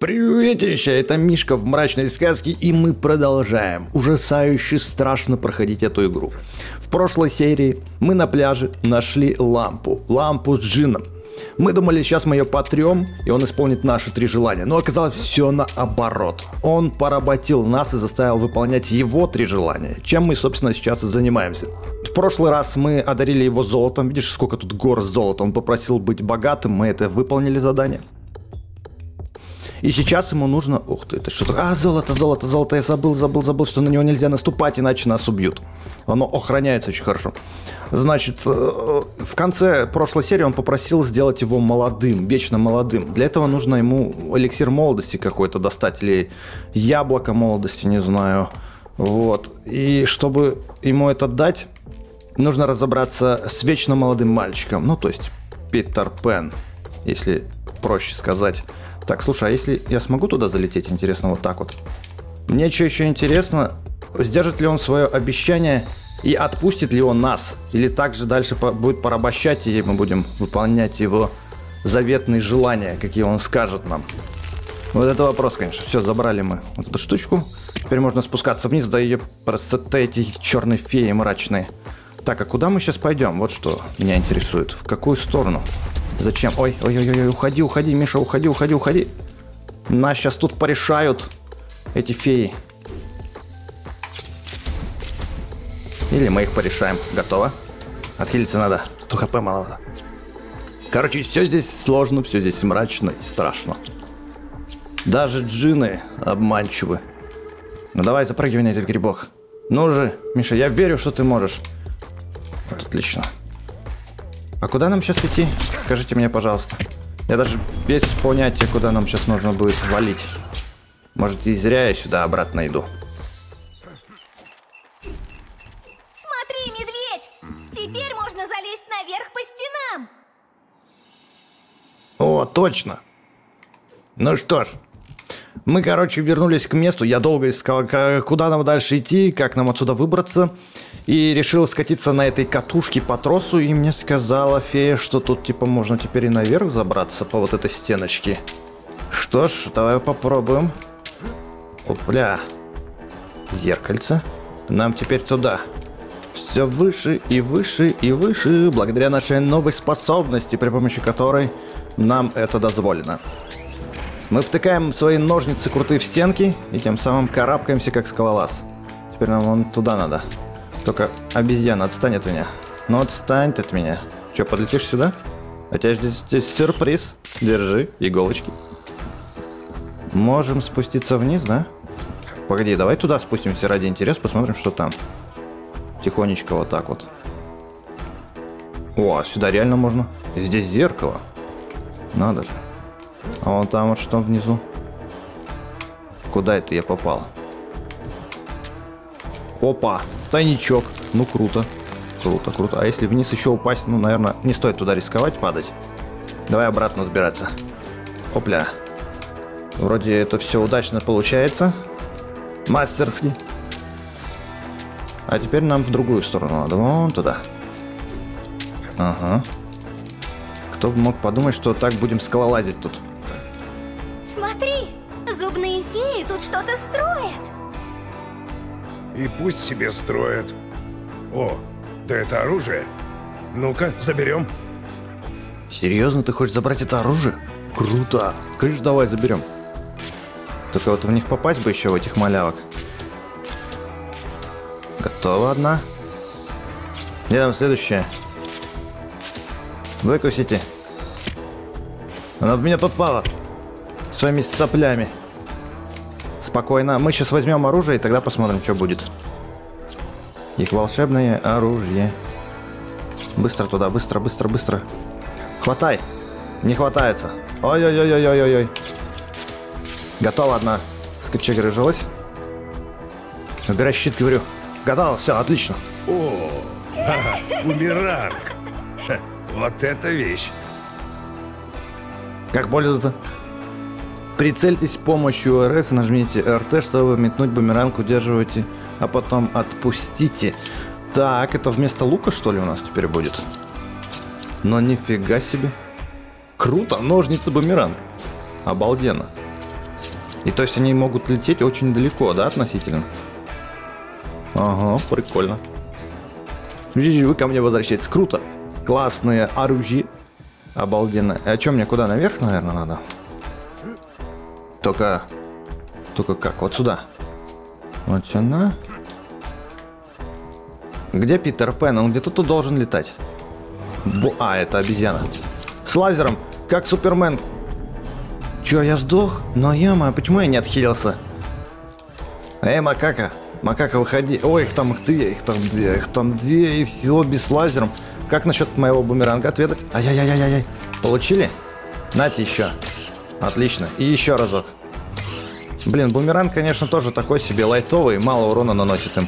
Приветище, это Мишка в мрачной сказке, и мы продолжаем ужасающе страшно проходить эту игру. В прошлой серии мы на пляже нашли лампу, лампу с джином. Мы думали, сейчас мы ее потрем, и он исполнит наши три желания. Но оказалось все наоборот. Он поработил нас и заставил выполнять его три желания, чем мы, собственно, сейчас и занимаемся. В прошлый раз мы одарили его золотом. Видишь, сколько тут гор золота. Он попросил быть богатым, мы это выполнили задание. И сейчас ему нужно... Ух ты, это что-то... А, золото, золото, золото. Я забыл, забыл, забыл, что на него нельзя наступать, иначе нас убьют. Оно охраняется очень хорошо. Значит, э, в конце прошлой серии он попросил сделать его молодым, вечно молодым. Для этого нужно ему эликсир молодости какой-то достать, или яблоко молодости, не знаю. Вот. И чтобы ему это дать, нужно разобраться с вечно молодым мальчиком. Ну, то есть Питер Пен, если проще сказать. Так, слушай, а если я смогу туда залететь, интересно, вот так вот? Мне что еще интересно, сдержит ли он свое обещание и отпустит ли он нас? Или также дальше будет порабощать, и мы будем выполнять его заветные желания, какие он скажет нам? Вот это вопрос, конечно. Все, забрали мы вот эту штучку. Теперь можно спускаться вниз, да ее просто эти черные феи мрачные. Так, а куда мы сейчас пойдем? Вот что меня интересует. В какую сторону? Зачем? Ой, ой, ой, ой, уходи, уходи, Миша, уходи, уходи, уходи. Нас сейчас тут порешают эти феи. Или мы их порешаем. Готово? Отхилиться надо. То хп мало. Короче, все здесь сложно, все здесь мрачно и страшно. Даже джины обманчивы. Ну давай запрыгивай на этот грибок. Ну же, Миша, я верю, что ты можешь. Отлично. А куда нам сейчас идти? Скажите мне, пожалуйста. Я даже без понятия, куда нам сейчас нужно будет валить. Может, и зря я сюда обратно иду. Смотри, медведь! Теперь можно залезть наверх по стенам. О, точно. Ну что ж, мы, короче, вернулись к месту. Я долго искал, куда нам дальше идти, как нам отсюда выбраться. И решил скатиться на этой катушке по тросу. И мне сказала фея, что тут, типа, можно теперь и наверх забраться по вот этой стеночке. Что ж, давай попробуем. Опля. Зеркальце. Нам теперь туда. Все выше и выше и выше, благодаря нашей новой способности, при помощи которой нам это дозволено. Мы втыкаем свои ножницы крутые в стенки и тем самым карабкаемся как скалолаз. Теперь нам вон туда надо. Только обезьяна, отстань от меня. Ну отстань от меня. Че, подлетишь сюда? А тебя здесь, здесь сюрприз. Держи, иголочки. Можем спуститься вниз, да? Погоди, давай туда спустимся ради интереса, посмотрим, что там. Тихонечко вот так вот. О, сюда реально можно. Здесь зеркало. Надо же. А вон там вот что внизу. Куда это я попал? Опа, тайничок. Ну, круто. Круто, круто. А если вниз еще упасть, ну, наверное, не стоит туда рисковать, падать. Давай обратно сбираться. Опля. Вроде это все удачно получается. Мастерски. А теперь нам в другую сторону надо. Вон туда. Ага. Кто бы мог подумать, что так будем скалолазить тут. Смотри, зубные феи тут что-то строят. И пусть себе строят. О, да это оружие. Ну-ка, заберем. Серьезно, ты хочешь забрать это оружие? Круто. Конечно, давай заберем. Только вот в них попасть бы еще, в этих малявок. Готова одна. Где там следующая? Выкусите. Она в меня попала. Своими соплями. Спокойно. Мы сейчас возьмем оружие, и тогда посмотрим, что будет. Их волшебное оружие. Быстро туда, быстро, быстро, быстро. Хватай. Не хватается. Ой-ой-ой-ой-ой-ой. Готова одна. Скачегрыжилась. Убирай щит, говорю. Готово, все, отлично. О, ха, бумеранг. Ха, Вот это вещь. Как пользоваться? Прицельтесь с помощью РС, нажмите РТ, чтобы метнуть бумеранг, удерживайте, а потом отпустите. Так, это вместо лука, что ли, у нас теперь будет? Но нифига себе. Круто, ножницы бумеранг. Обалденно. И то есть они могут лететь очень далеко, да, относительно? Ага, прикольно. Вы ко мне возвращаетесь. Круто. Классные оружие. Обалденно. А что мне куда? Наверх, наверное, надо? Только... Только как? Вот сюда. Вот сюда. Где Питер Пен? Он где-то тут должен летать. Бо... А, это обезьяна. С лазером, как Супермен. Чё, я сдох? Но яма, почему я не отхилился? Эй, макака, макака, выходи. Ой, их там их две, их там две, их там две, и все без лазером. Как насчет моего бумеранга отведать? Ай-яй-яй-яй-яй. Получили? Нате еще. Отлично. И еще разок. Блин, бумеранг, конечно, тоже такой себе лайтовый, мало урона наносит им.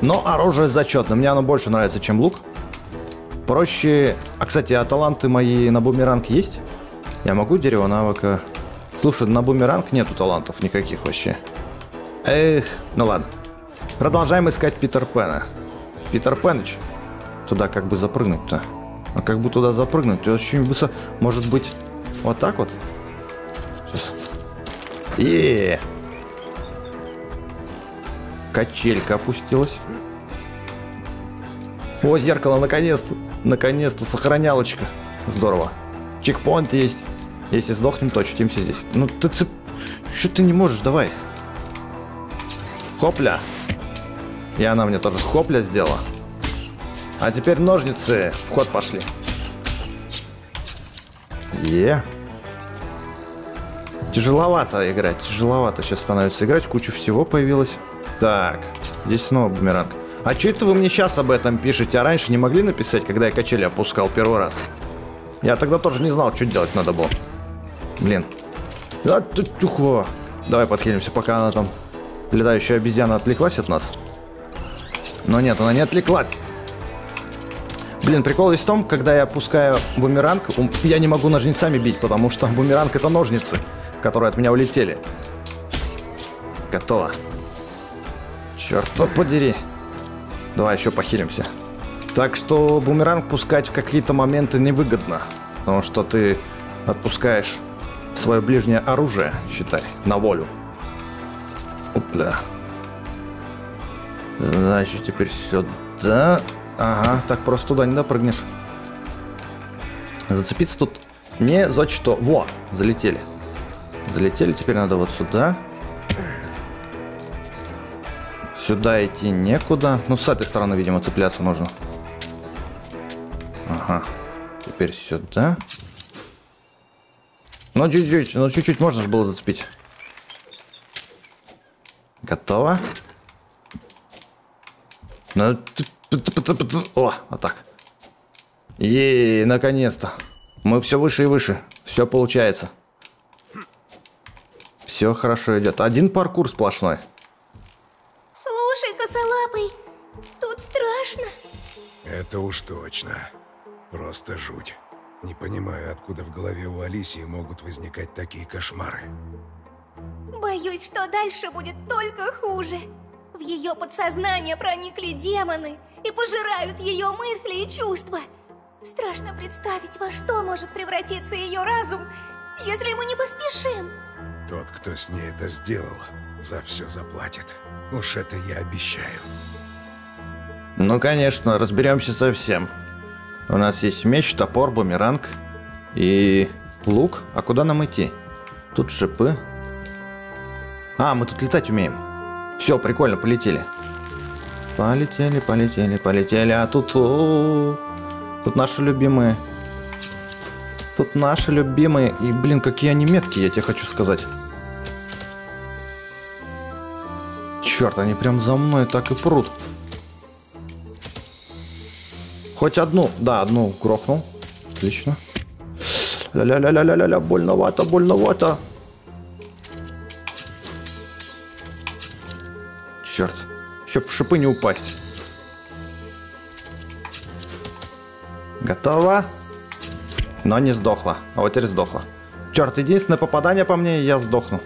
Но оружие зачетное. Мне оно больше нравится, чем лук. Проще... А, кстати, а таланты мои на бумеранг есть? Я могу дерево навыка... Слушай, на бумеранг нету талантов никаких вообще. Эх, ну ладно. Продолжаем искать Питер Пена. Питер Пеныч. Туда как бы запрыгнуть-то. А как бы туда запрыгнуть? Очень высоко. Может быть, вот так вот? Сейчас. Еее. Качелька опустилась. О, зеркало, наконец-то. Наконец-то, сохранялочка. Здорово. Чекпоинт есть. Если сдохнем, то очутимся здесь. Ну, ты цеп... Что ты не можешь? Давай. Хопля. И она мне тоже хопля сделала. А теперь ножницы. В ход пошли. Е. Тяжеловато играть, тяжеловато сейчас становится играть. Куча всего появилась. Так, здесь снова бумеранг. А что это вы мне сейчас об этом пишете? А раньше не могли написать, когда я качели опускал первый раз? Я тогда тоже не знал, что делать надо было. Блин. А, тихо. Давай подхилимся, пока она там, летающая обезьяна, отвлеклась от нас. Но нет, она не отвлеклась. Блин, прикол весь в том, когда я опускаю бумеранг, я не могу ножницами бить, потому что бумеранг это ножницы, которые от меня улетели. Готово. Черт подери. Давай еще похилимся. Так что бумеранг пускать в какие-то моменты невыгодно. Потому что ты отпускаешь свое ближнее оружие, считай, на волю. Опля. Значит, теперь сюда. Ага, так просто туда не допрыгнешь. Зацепиться тут не за что. Во, залетели. Залетели, теперь надо вот сюда. Сюда идти некуда. Ну, с этой стороны, видимо, цепляться нужно. Ага. Теперь сюда. Ну, чуть-чуть, ну, чуть-чуть можно же было зацепить. Готово. Ну, о, вот так. Ей, наконец-то. Мы все выше и выше. Все получается. Все хорошо идет. Один паркур сплошной. Это уж точно. Просто жуть. Не понимаю, откуда в голове у Алисии могут возникать такие кошмары. Боюсь, что дальше будет только хуже. В ее подсознание проникли демоны и пожирают ее мысли и чувства. Страшно представить, во что может превратиться ее разум, если мы не поспешим. Тот, кто с ней это сделал, за все заплатит. Уж это я обещаю. Ну, конечно, разберемся со всем. У нас есть меч, топор, бумеранг и лук. А куда нам идти? Тут шипы. А, мы тут летать умеем. Все, прикольно, полетели. Полетели, полетели, полетели. А тут... О -о -о. Тут наши любимые. Тут наши любимые. И, блин, какие они меткие, я тебе хочу сказать. Черт, они прям за мной так и прут. Хоть одну. Да, одну грохнул. Отлично. Ля-ля-ля-ля-ля-ля, больновато, больновато. Черт. Еще в шипы не упасть. Готово. Но не сдохла. А вот теперь сдохла. Черт, единственное попадание по мне, и я сдохну.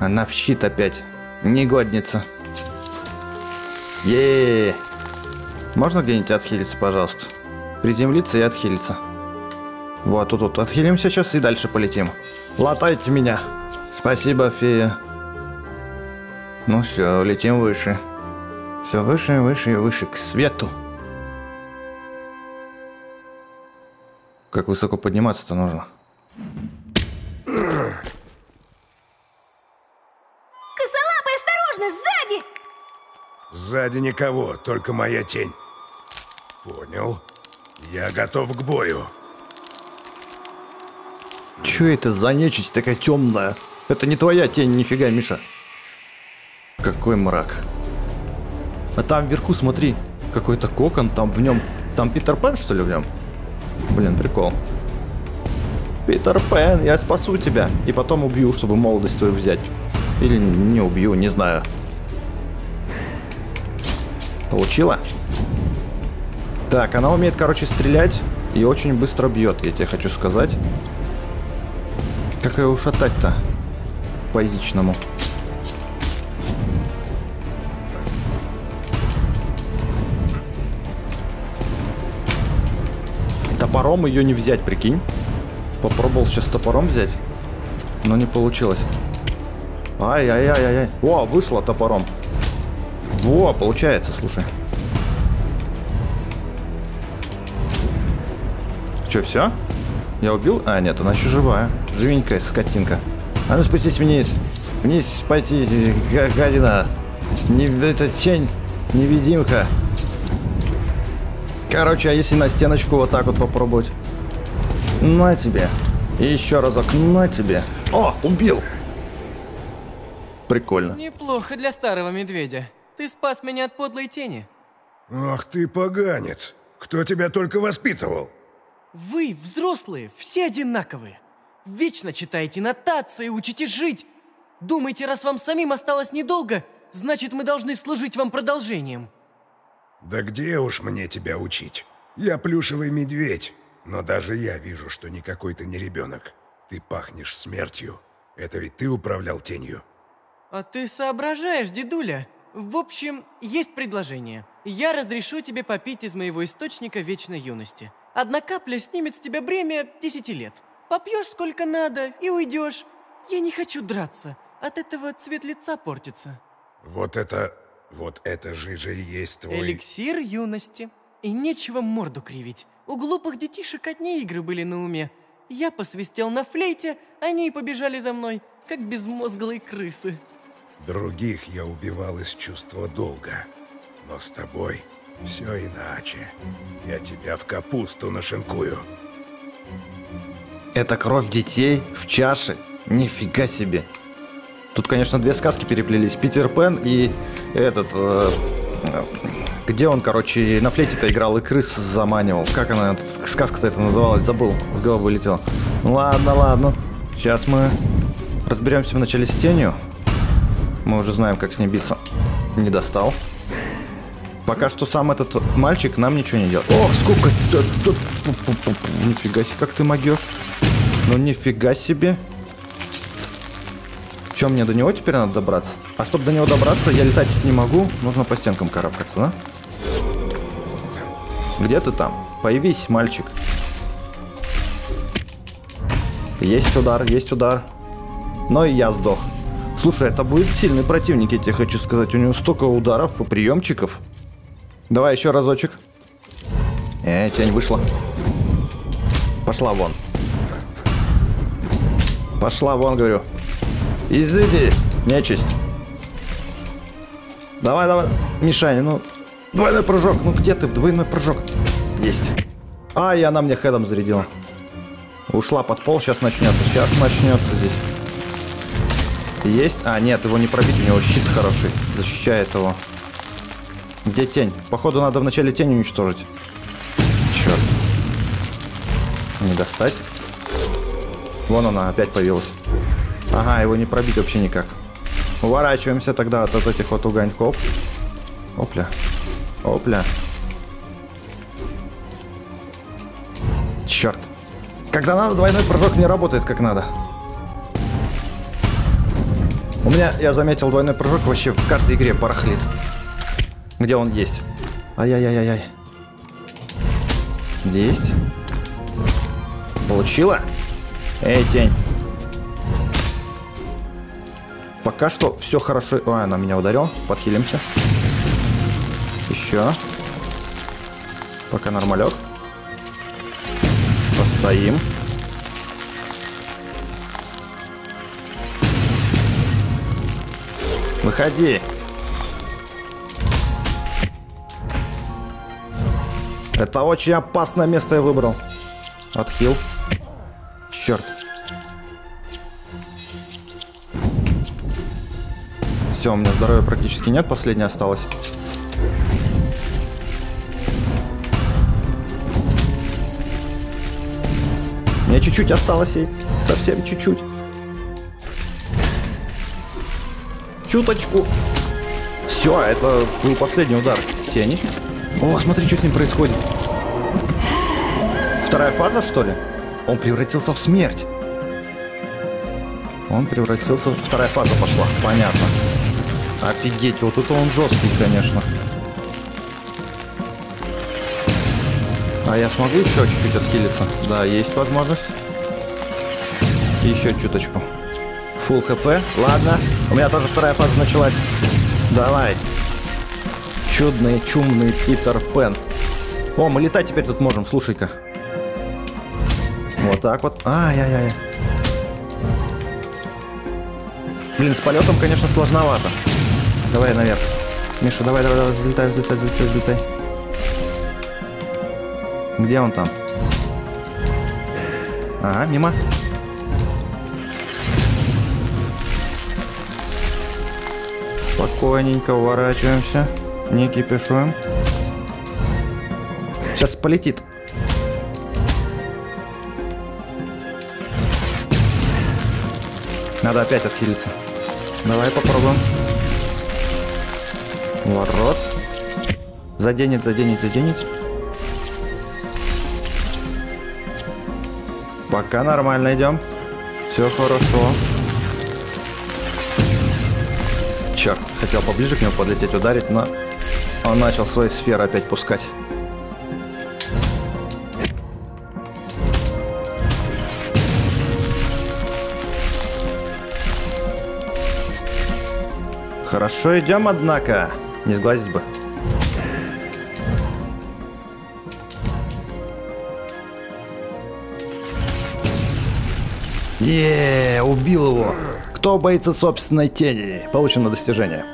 Она в щит опять. Негодница. Е, Можно где-нибудь отхилиться, пожалуйста? Приземлиться и отхилиться. Вот, тут, тут отхилимся сейчас и дальше полетим. Латайте меня. Спасибо, фея. Ну все, летим выше. Все выше, выше и выше, к свету. Как высоко подниматься-то нужно? Косолапый, осторожно, сзади! Сзади никого, только моя тень. Понял. Я готов к бою. Че это за нечисть такая темная? Это не твоя тень, нифига, Миша. Какой мрак. А там вверху, смотри, какой-то кокон, там в нем... Там Питер Пен, что ли, в нем? Блин, прикол. Питер Пен, я спасу тебя. И потом убью, чтобы молодость твою взять. Или не убью, не знаю. Получила? Так, она умеет, короче, стрелять и очень быстро бьет, я тебе хочу сказать. Как ее ушатать-то? По-язычному. Топором ее не взять, прикинь. Попробовал сейчас топором взять, но не получилось. Ай-яй-яй-яй. О, вышло топором. Во, получается, слушай. Че, все? Я убил? А, нет, она еще живая. Живенькая скотинка. А ну спустись вниз. Вниз спастись, га- гадина. Не, это тень, невидимка. Короче, а если на стеночку вот так вот попробовать? На тебе. И еще разок, на тебе. О, убил. Прикольно. Неплохо для старого медведя. Ты спас меня от подлой тени. Ах ты поганец. Кто тебя только воспитывал? Вы, взрослые, все одинаковые. Вечно читаете нотации, учите жить. Думаете, раз вам самим осталось недолго, значит мы должны служить вам продолжением. Да где уж мне тебя учить? Я плюшевый медведь, но даже я вижу, что никакой ты не ребенок. Ты пахнешь смертью. Это ведь ты управлял тенью. А ты соображаешь, дедуля? В общем, есть предложение. Я разрешу тебе попить из моего источника вечной юности. Одна капля снимет с тебя бремя десяти лет. Попьешь сколько надо и уйдешь. Я не хочу драться. От этого цвет лица портится. Вот это... Вот это жижа и есть твой... Эликсир юности. И нечего морду кривить. У глупых детишек одни игры были на уме. Я посвистел на флейте, они и побежали за мной, как безмозглые крысы. Других я убивал из чувства долга. Но с тобой все иначе. Я тебя в капусту нашинкую. Это кровь детей в чаше. Нифига себе. Тут, конечно, две сказки переплелись. Питер Пен и этот... э, где он, короче, на флейте-то играл и крыс заманивал. Как она, сказка-то это называлась, забыл, с головы вылетела. Ну ладно, ладно. Сейчас мы разберемся вначале с тенью. Мы уже знаем, как с ней биться. Не достал. Пока что сам этот мальчик нам ничего не делает. Ох, сколько... Нифига себе, как ты могешь. Ну нифига себе. Чем мне до него теперь надо добраться? А чтобы до него добраться, я летать не могу. Нужно по стенкам карабкаться, да? Где ты там? Появись, мальчик. Есть удар, есть удар. Но и я сдох. Слушай, это будет сильный противник, я тебе хочу сказать. У него столько ударов и приемчиков. Давай еще разочек. Э, тень вышла. Пошла вон. Пошла вон, говорю. Изыди, нечисть. Давай, давай, Мишаня, ну... Двойной прыжок, ну где ты? Двойной прыжок. Есть. А, и она мне хедом зарядила. Ушла под пол, сейчас начнется. Сейчас начнется здесь. Есть? А, нет, его не пробить, у него щит хороший. Защищает его. Где тень? Походу надо вначале тень уничтожить. Черт. Не достать. Вон она опять появилась. Ага, его не пробить вообще никак. Уворачиваемся тогда от, от этих вот угоньков. Опля. Опля. Черт. Когда надо, двойной прыжок не работает как надо. У меня, я заметил, двойной прыжок вообще в каждой игре барахлит. Где он есть. Ай-яй-яй-яй. Есть. Получила? Эй, тень. Пока что все хорошо. Ой, она меня ударила. Подхилимся. Еще. Пока нормалек. Постоим. Выходи. Это очень опасное место я выбрал. Отхил. Черт. Все, у меня здоровья практически нет, последнее осталось. Мне чуть-чуть осталось ей. Совсем чуть-чуть. Чуточку. Все, это был последний удар тени. О, смотри, что с ним происходит. Вторая фаза, что ли? Он превратился в смерть. Он превратился... Вторая фаза пошла, понятно. Офигеть, вот это он жесткий, конечно. А я смогу еще чуть-чуть отхилиться? Да, есть возможность. Еще чуточку. Фул хп. Ладно. У меня тоже вторая фаза началась. Давай. Чудный, чумный Питер Пен. О, мы летать теперь тут можем, слушай-ка. Вот так вот. Ай-яй-яй. Блин, с полетом, конечно, сложновато. Давай наверх. Миша, давай, давай, давай, взлетай, взлетай, взлетай, взлетай. Где он там? Ага, мимо. Спокойненько уворачиваемся. Не кипишуем. Сейчас полетит. Надо опять отхилиться. Давай попробуем. Ворот. Заденет, заденет, заденет. Пока нормально идем. Все хорошо. Черт, хотел поближе к нему подлететь, ударить, но он начал свои сферы опять пускать. Хорошо идем, однако. Не сглазить бы. Еее, убил его. Кто боится собственной тени? Получено достижение.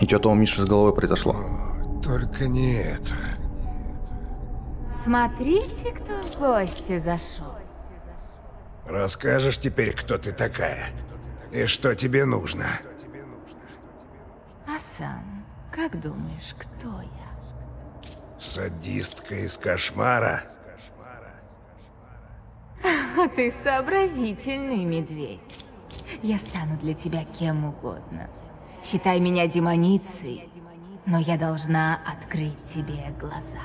И что-то у Миши с головой произошло. Только не это. Смотрите, кто в гости зашел. Расскажешь теперь, кто ты такая? И что тебе нужно? А сам, как думаешь, кто я? Садистка из кошмара? А ты сообразительный медведь. Я стану для тебя кем угодно. Считай меня демоницей, но я должна открыть тебе глаза.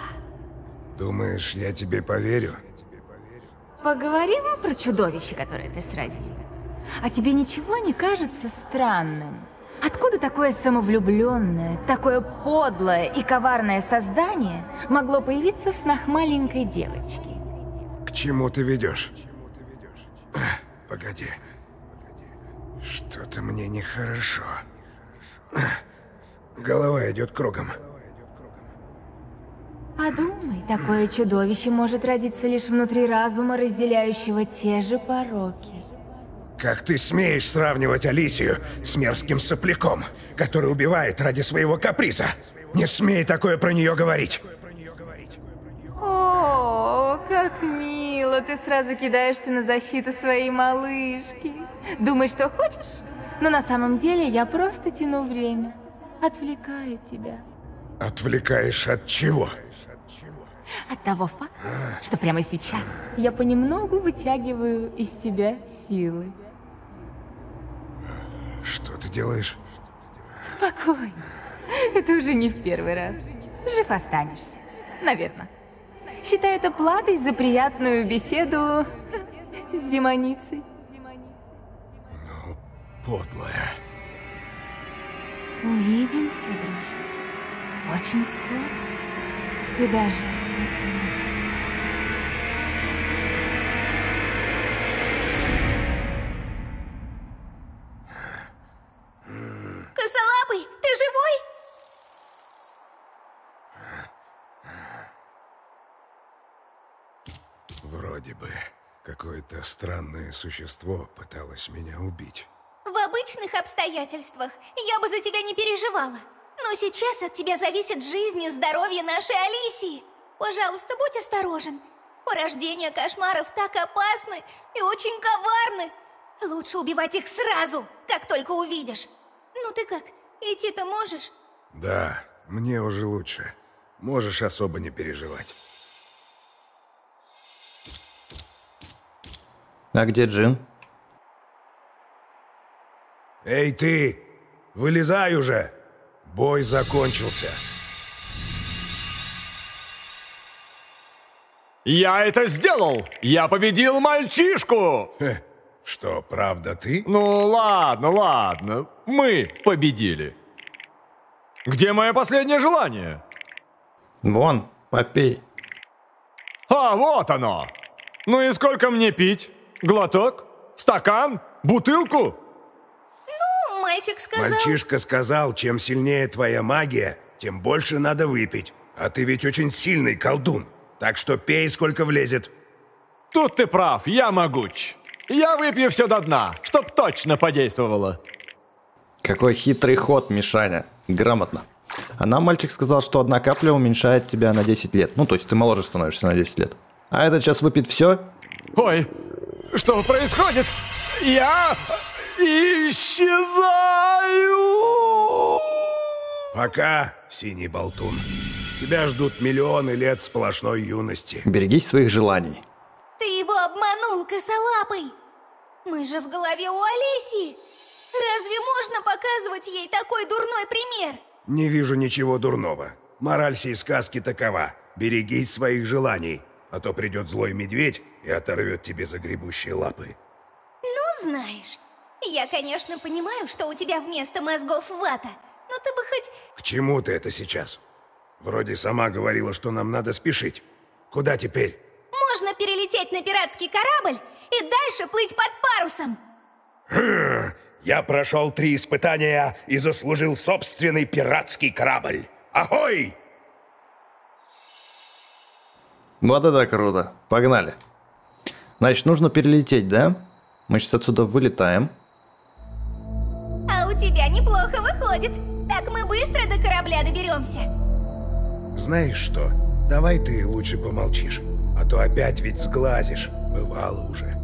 Думаешь, я тебе поверю? Поговорим про чудовище, которое ты сразил. А тебе ничего не кажется странным? Откуда такое самовлюбленное, такое подлое и коварное создание могло появиться в снах маленькой девочки? К чему ты ведешь? А, Погоди. Что-то мне нехорошо. А, Голова идет кругом. Подумай, такое чудовище может родиться лишь внутри разума, разделяющего те же пороки. Как ты смеешь сравнивать Алисию с мерзким сопляком, который убивает ради своего каприза? Не смей такое про нее говорить. О, как мило, ты сразу кидаешься на защиту своей малышки. Думаешь, что хочешь? Но на самом деле я просто тяну время. Отвлекаю тебя. Отвлекаешь от чего? От того факта, что прямо сейчас я понемногу вытягиваю из тебя силы. Что ты делаешь? Спокойно. Это уже не в первый раз. Жив останешься. Наверное. Считай это платой за приятную беседу с демоницей. Подлая. Увидимся, дружок. Очень скоро. Ты даже не сомневайся. Странное существо пыталось меня убить. В обычных обстоятельствах я бы за тебя не переживала. Но сейчас от тебя зависит жизнь и здоровье нашей Алисии. Пожалуйста, будь осторожен. Порождения кошмаров так опасны и очень коварны. Лучше убивать их сразу, как только увидишь. Ну ты как, идти-то можешь? Да, мне уже лучше. Можешь особо не переживать. А где Джин? Эй ты! Вылезай уже! Бой закончился. Я это сделал! Я победил мальчишку! Хе, что, правда ты? Ну ладно, ладно. Мы победили. Где мое последнее желание? Вон, попей. А, вот оно! Ну и сколько мне пить? Глоток? Стакан? Бутылку? Ну, мальчик сказал... Мальчишка сказал, чем сильнее твоя магия, тем больше надо выпить. А ты ведь очень сильный колдун. Так что пей, сколько влезет. Тут ты прав, я могуч. Я выпью все до дна, чтоб точно подействовало. Какой хитрый ход, Мишаня. Грамотно. А нам мальчик сказал, что одна капля уменьшает тебя на 10 лет. Ну, то есть ты моложе становишься на 10 лет. А этот сейчас выпьет все? Ой, что происходит? Я исчезаю! Пока, синий болтун. Тебя ждут миллионы лет сплошной юности. Берегись своих желаний. Ты его обманул, косолапый! Мы же в голове у Алисии! Разве можно показывать ей такой дурной пример? Не вижу ничего дурного. Мораль сей сказки такова. Берегись своих желаний, а то придет злой медведь и оторвет тебе загребущие лапы. Ну, знаешь, я, конечно, понимаю, что у тебя вместо мозгов вата, но ты бы хоть... К чему ты это сейчас? Вроде сама говорила, что нам надо спешить. Куда теперь? Можно перелететь на пиратский корабль и дальше плыть под парусом. Я прошел три испытания и заслужил собственный пиратский корабль. Ахой! Вот это круто. Погнали. Значит, нужно перелететь, да? Мы сейчас отсюда вылетаем. А у тебя неплохо выходит. Так мы быстро до корабля доберемся. Знаешь что? Давай ты лучше помолчишь, а то опять ведь сглазишь. Бывало уже.